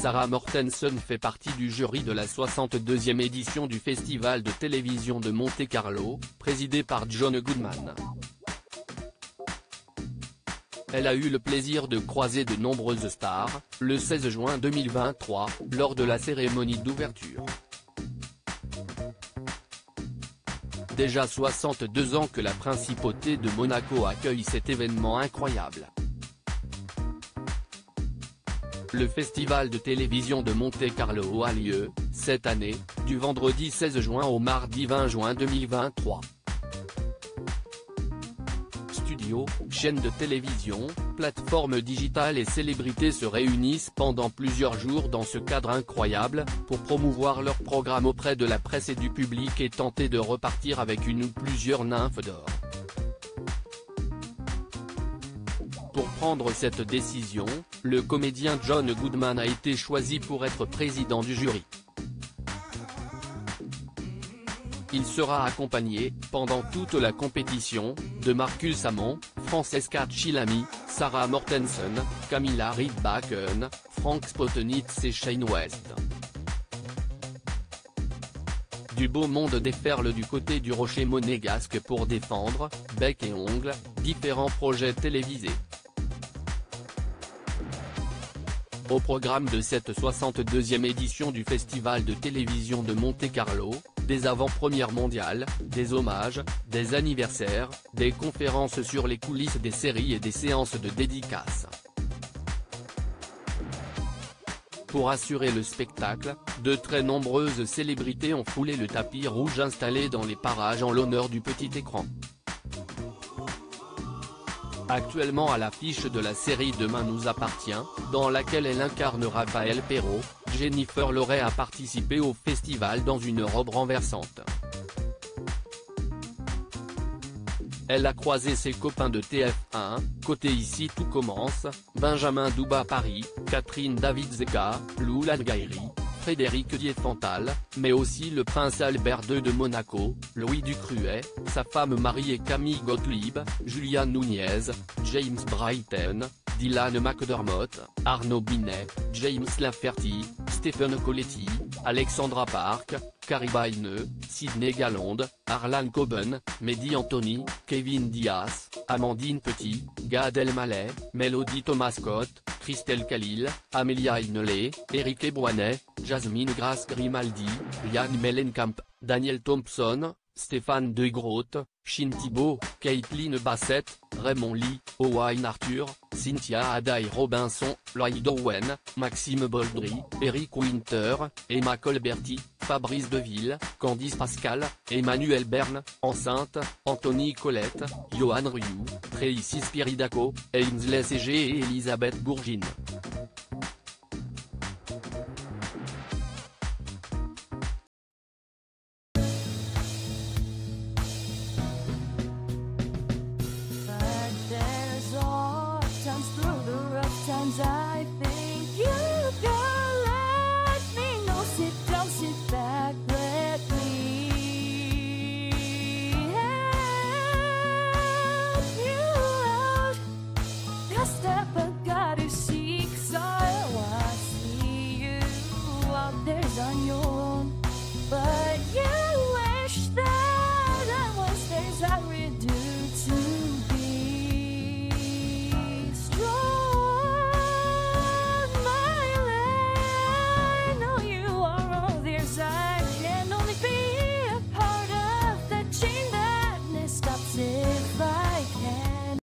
Sarah Mortensen fait partie du jury de la 62e édition du Festival de télévision de Monte-Carlo, présidé par John Goodman. Elle a eu le plaisir de croiser de nombreuses stars, le 16 juin 2023, lors de la cérémonie d'ouverture. Déjà 62 ans que la principauté de Monaco accueille cet événement incroyable. Le festival de télévision de Monte-Carlo a lieu, cette année, du vendredi 16 juin au mardi 20 juin 2023. Studios, chaînes de télévision, plateformes digitales et célébrités se réunissent pendant plusieurs jours dans ce cadre incroyable, pour promouvoir leur programme auprès de la presse et du public et tenter de repartir avec une ou plusieurs nymphes d'or. Pour prendre cette décision, le comédien John Goodman a été choisi pour être président du jury. Il sera accompagné, pendant toute la compétition, de Marcus Amon, Francesca Chilami, Sarah Mortensen, Camilla Rydbacken, Frank Spotnitz et Shane West. Du beau monde déferle du côté du rocher monégasque pour défendre, bec et ongles, différents projets télévisés. Au programme de cette 62e édition du Festival de télévision de Monte-Carlo, des avant-premières mondiales, des hommages, des anniversaires, des conférences sur les coulisses des séries et des séances de dédicaces. Pour assurer le spectacle, de très nombreuses célébrités ont foulé le tapis rouge installé dans les parages en l'honneur du petit écran. Actuellement à l'affiche de la série Demain nous appartient, dans laquelle elle incarne Raphaël Perrault, Jennifer Loret a participé au festival dans une robe renversante. Elle a croisé ses copains de TF1, côté ici tout commence, Benjamin Douba Paris, Catherine David Zeka, Lou Gairi, Frédéric Diefental, mais aussi le prince Albert II de Monaco, Louis Ducruet, sa femme Marie et Camille Gottlieb, Julia Nunez, James Brighton, Dylan McDermott, Arnaud Binet, James Laferty, Stephen Coletti, Alexandra Park, Haineux, Sidney Galonde, Arlan Coben, Mehdi Anthony, Kevin Diaz, Amandine Petit, Gad Elmaleh, Melody Thomas Scott, Christelle Khalil, Amelia Inelé, Eric Ebouanet, Jasmine Grasse Grimaldi, Yann Mellenkamp, Daniel Thompson, Stéphane De Groot, Shin Thibault, Caitlin Bassett, Raymond Lee, Owain Arthur, Cynthia Adaï Robinson, Lloyd Owen, Maxime Boldry, Eric Winter, Emma Colberti, Fabrice Deville, Candice Pascal, Emmanuel Berne, Enceinte, Anthony Colette, Johan Rioux, Tracy Spiridaco, Ainsley CG et Elisabeth Bourgine.